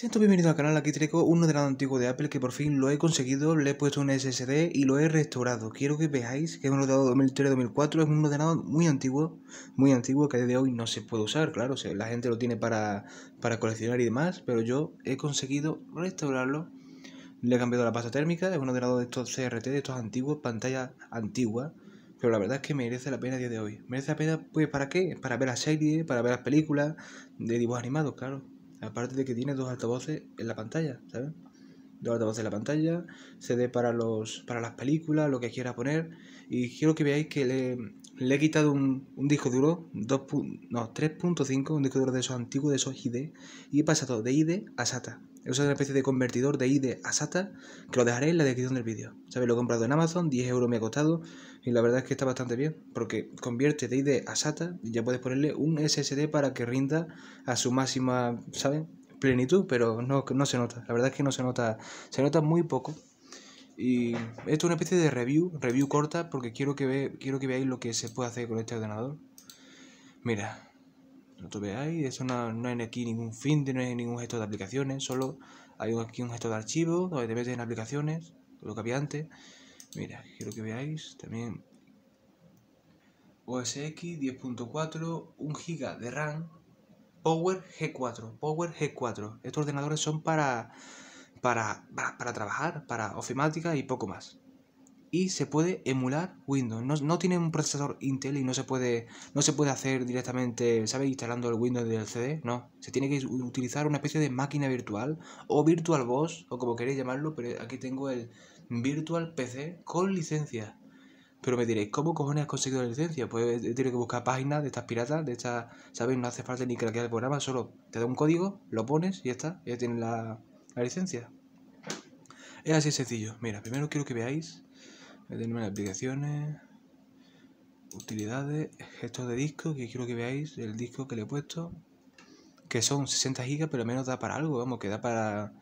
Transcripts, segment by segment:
Siento bienvenido al canal, aquí traigo un ordenador antiguo de Apple que por fin lo he conseguido, le he puesto un SSD y lo he restaurado. Quiero que veáis que es un ordenador 2003-2004, es un ordenador muy antiguo, muy antiguo que a día de hoy no se puede usar, claro, la gente lo tiene para, para coleccionar y demás, pero yo he conseguido restaurarlo. Le he cambiado la pasta térmica, es un ordenador de estos CRT, de estos antiguos, pantalla antigua, pero la verdad es que merece la pena a día de hoy. Merece la pena, pues, ¿para qué? Para ver las series, para ver las películas de dibujos animados, claro. Aparte de que tiene dos altavoces en la pantalla, ¿sabes? Dos altavoces en la pantalla, CD para los para las películas, lo que quiera poner. Y quiero que veáis que le, he quitado un, disco duro, 2, no, 3.5, un disco duro de esos antiguos, de esos ID, y he pasado de ID a SATA. Es una especie de convertidor de ID a SATA que lo dejaré en la descripción del vídeo. ¿Sabes? Lo he comprado en Amazon, 10 euros me ha costado y la verdad es que está bastante bien porque convierte de ID a SATA y ya puedes ponerle un SSD para que rinda a su máxima, ¿sabes? Plenitud, pero no, no se nota. La verdad es que no se nota, se nota muy poco. Y esto es una especie de review, review corta porque quiero que, ve, quiero que veáis lo que se puede hacer con este ordenador. Mira, no lo veáis, eso no, no hay aquí ningún fin, no hay ningún gesto de aplicaciones, solo hay aquí un gesto de archivo donde te metes en aplicaciones, lo que había antes. Mira, quiero que veáis también OS X 10.4, 1 GB de RAM, Power G4, Power G4. Estos ordenadores son para, para, para, para trabajar, para ofimática y poco más y se puede emular Windows. No, no, tiene un procesador Intel y no se puede no se puede hacer directamente, ¿sabes? Instalando el Windows del CD. No, se tiene que utilizar una especie de máquina virtual o Virtual Boss o como queréis llamarlo, pero aquí tengo el Virtual PC con licencia. Pero me diréis, ¿cómo cojones has conseguido la licencia? Pues tiene que buscar páginas de estas piratas, de estas, ¿sabes? No hace falta ni craquear el programa, solo te da un código, lo pones y ya está, ya tienes la, la licencia. Es así sencillo. Mira, primero quiero que veáis meterme en aplicaciones, utilidades, gestos de disco, que quiero que veáis el disco que le he puesto, que son 60 gigas, pero al menos da para algo, vamos, que da para,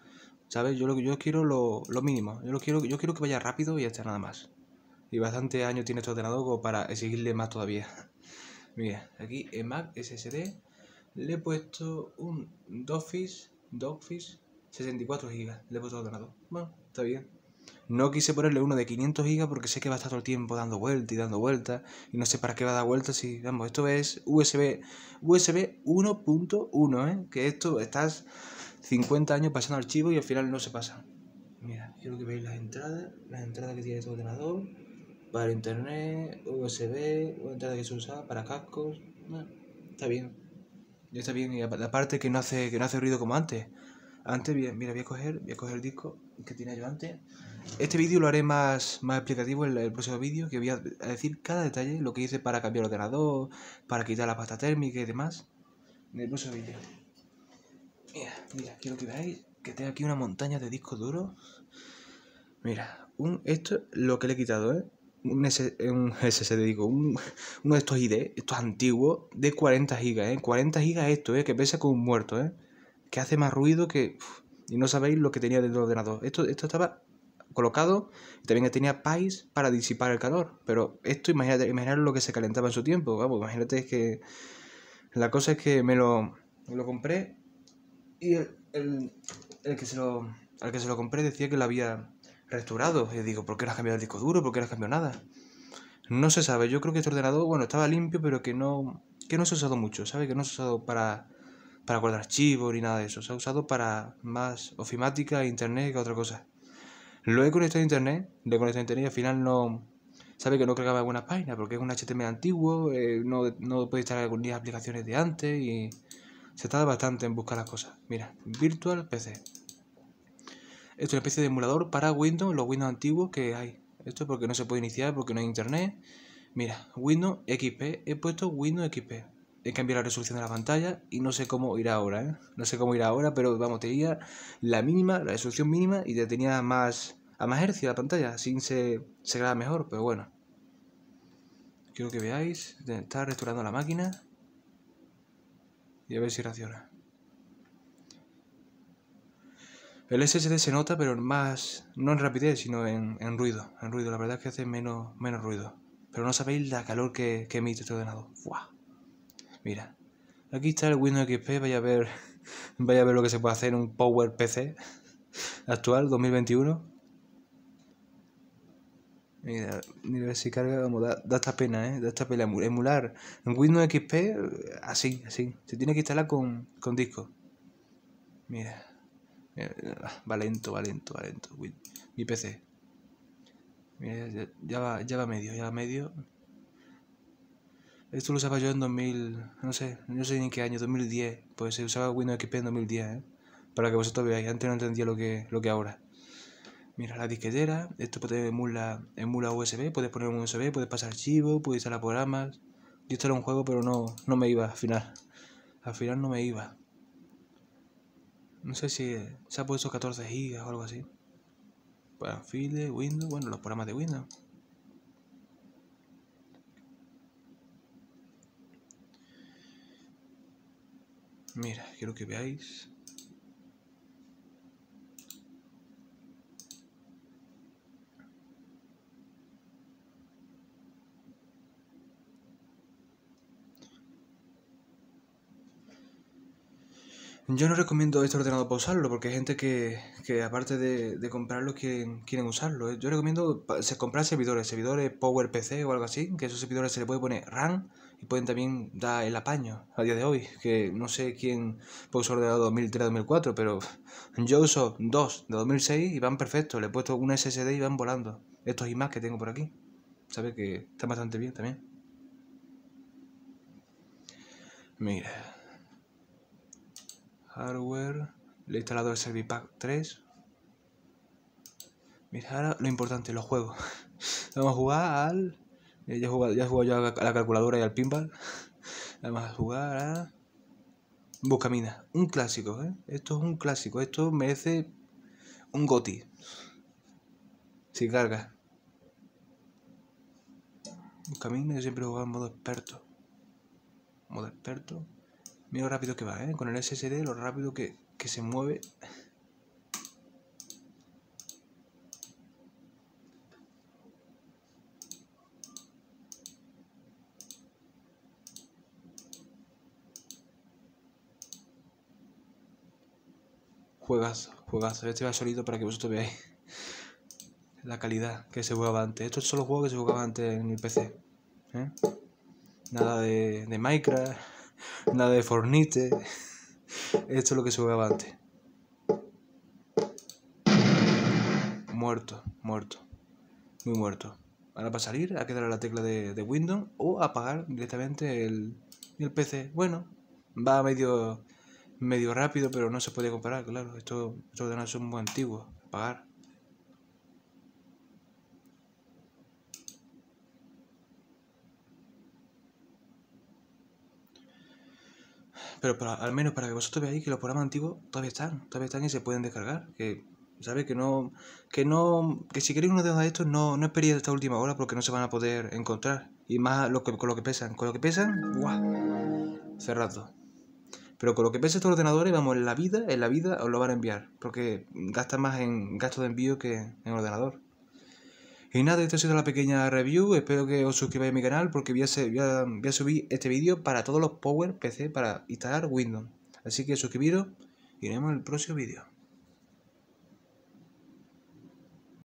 ¿sabes? Yo lo yo quiero lo, lo mínimo, yo lo quiero, yo quiero que vaya rápido y ya está nada más. Y bastante años tiene este ordenador como para exigirle más todavía. Mira, aquí en Mac SSD le he puesto un Dogfish, Dogfish 64 GB. Le he puesto ordenador. Bueno, está bien. No quise ponerle uno de 500 GB porque sé que va a estar todo el tiempo dando vueltas y dando vueltas. Y no sé para qué va a dar vueltas si, vamos, esto es USB, USB 1.1, ¿eh? Que esto estás 50 años pasando archivos y al final no se pasa. Mira, quiero que veáis las entradas, las entradas que tiene este ordenador. Para internet, USB, una entrada que se usa para cascos. está bien. Ya está bien. Y aparte que no hace, que no hace ruido como antes. Antes, mira, voy a coger, voy a coger el disco que tenía yo antes. Este vídeo lo haré más, más explicativo en el próximo vídeo, que voy a decir cada detalle, lo que hice para cambiar el ordenador, para quitar la pasta térmica y demás. En el próximo vídeo. Mira, mira, quiero que veáis que tengo aquí una montaña de discos duros. Mira, un, esto lo que le he quitado, ¿eh? Un, S, un SSD, digo, un, uno de estos ID, estos antiguos, de 40 GB, ¿eh? 40 GB esto, ¿eh? Que pesa como un muerto, ¿eh? Que hace más ruido que... y no sabéis lo que tenía dentro del ordenador. Esto, esto estaba colocado y también tenía pais para disipar el calor. Pero esto, imagínate, imagínate lo que se calentaba en su tiempo. Vamos, imagínate que... La cosa es que me lo, lo compré y el, el, que se lo, al que se lo compré decía que lo había restaurado. Y digo, ¿por qué no has cambiado el disco duro? ¿Por qué no has cambiado nada? No se sabe. Yo creo que este ordenador, bueno, estaba limpio, pero que no, que no se ha usado mucho, ¿sabes? Que no se ha usado para para guardar archivos ni nada de eso. Se ha usado para más ofimática, internet que otra cosa. Lo he conectado a internet, lo conectado a internet y al final no. Sabe que no cargaba algunas páginas porque es un HTML antiguo, eh, no, no puede instalar algunas aplicaciones de antes y se tarda bastante en buscar las cosas. Mira, Virtual PC. Esto es una especie de emulador para Windows, los Windows antiguos que hay. Esto es porque no se puede iniciar, porque no hay internet. Mira, Windows XP, he puesto Windows XP he cambiado la resolución de la pantalla y no sé cómo irá ahora, ¿eh? No sé cómo irá ahora, pero vamos, tenía la mínima, la resolución mínima y tenía más a más hercia la pantalla, así se, se graba mejor, pero bueno. Quiero que veáis, está restaurando la máquina y a ver si reacciona. El SSD se nota, pero más, no en rapidez, sino en, ruido. En ruido, la verdad es que hace menos, menos ruido. Pero no sabéis la calor que, que emite este ordenador. ¡Fua! Mira, aquí está el Windows XP, vaya a ver Vaya a ver lo que se puede hacer en un Power PC actual, 2021. Mira, mira si carga, vamos, da, da, esta pena, ¿eh? Da esta pena emular en Windows XP, así, así. Se tiene que instalar con, con disco. Mira. mira. Va lento, va lento, va lento. Mi PC. Mira, ya, va, ya va medio, ya va medio. Esto lo usaba yo en 2000, no sé, no sé ni en qué año, 2010. Pues se usaba Windows XP en 2010, ¿eh? Para que vosotros veáis, antes no entendía lo que, lo que ahora. Mira la disquetera, esto puede emula, emula USB, puedes poner un USB, puedes pasar archivos, puedes instalar programas. Yo instalé un juego pero no, no me iba al final. Al final no me iba. No sé si se ha puesto 14 GB o algo así. Bueno, File, Windows, bueno, los programas de Windows. Mira, quiero que veáis. Yo no recomiendo este ordenador para usarlo, porque hay gente que, que aparte de, comprarlo quieren, quieren usarlo. ¿eh? Yo recomiendo comprar servidores, servidores PowerPC o algo así, que esos servidores se le puede poner RAM y pueden también dar el apaño a día de hoy, que no sé quién puede usar ordenador 2003-2004, pero yo uso dos de 2006 y van perfectos, le he puesto un SSD y van volando. Estos iMac que tengo por aquí, sabe que está bastante bien también. Mira hardware, le he instalado el Servipack 3. Mira, ahora lo importante, los juegos. Vamos a jugar al... Ya he jugado, jugado yo a la calculadora y al pinball. Vamos a jugar a... Buscamina, un clásico, ¿eh? Esto es un clásico, esto merece un goti. Si carga. Buscamina, yo siempre he jugado en modo experto. Modo experto. Mira lo rápido que va, ¿eh? Con el SSD, lo rápido que, se mueve. Juegazo, juegazo. Este va solito para que vosotros veáis la calidad que se jugaba antes. Estos son los juegos que se jugaban antes en el PC. ¿eh? Nada de, de Minecraft nada de Fornite. Esto es lo que se jugaba antes. Muerto, muerto. Muy muerto. Ahora para salir hay que darle a la tecla de, Windows o apagar directamente el, el PC. Bueno, va medio, medio rápido, pero no se puede comparar, claro. Esto, estos ordenadores son muy antiguos. Apagar. Pero al menos para que vosotros veáis que los programas antiguos todavía están, todavía están y se pueden descargar. Que, ¿sabes? Que no, que no, que si queréis uno de estos no, no esperéis esta última hora porque no se van a poder encontrar. Y más lo que, con lo que pesan. Con lo que pesan, ¡guau! Cerrado. Pero con lo que pesa estos ordenadores, vamos, en la vida, en la vida os lo van a enviar. Porque gastan más en gasto de envío que en ordenador. Y nada, esta ha sido la pequeña review. Espero que os suscribáis a mi canal porque voy a, voy a subir este vídeo para todos los Power PC para instalar Windows. Así que suscribiros y nos vemos en el próximo vídeo.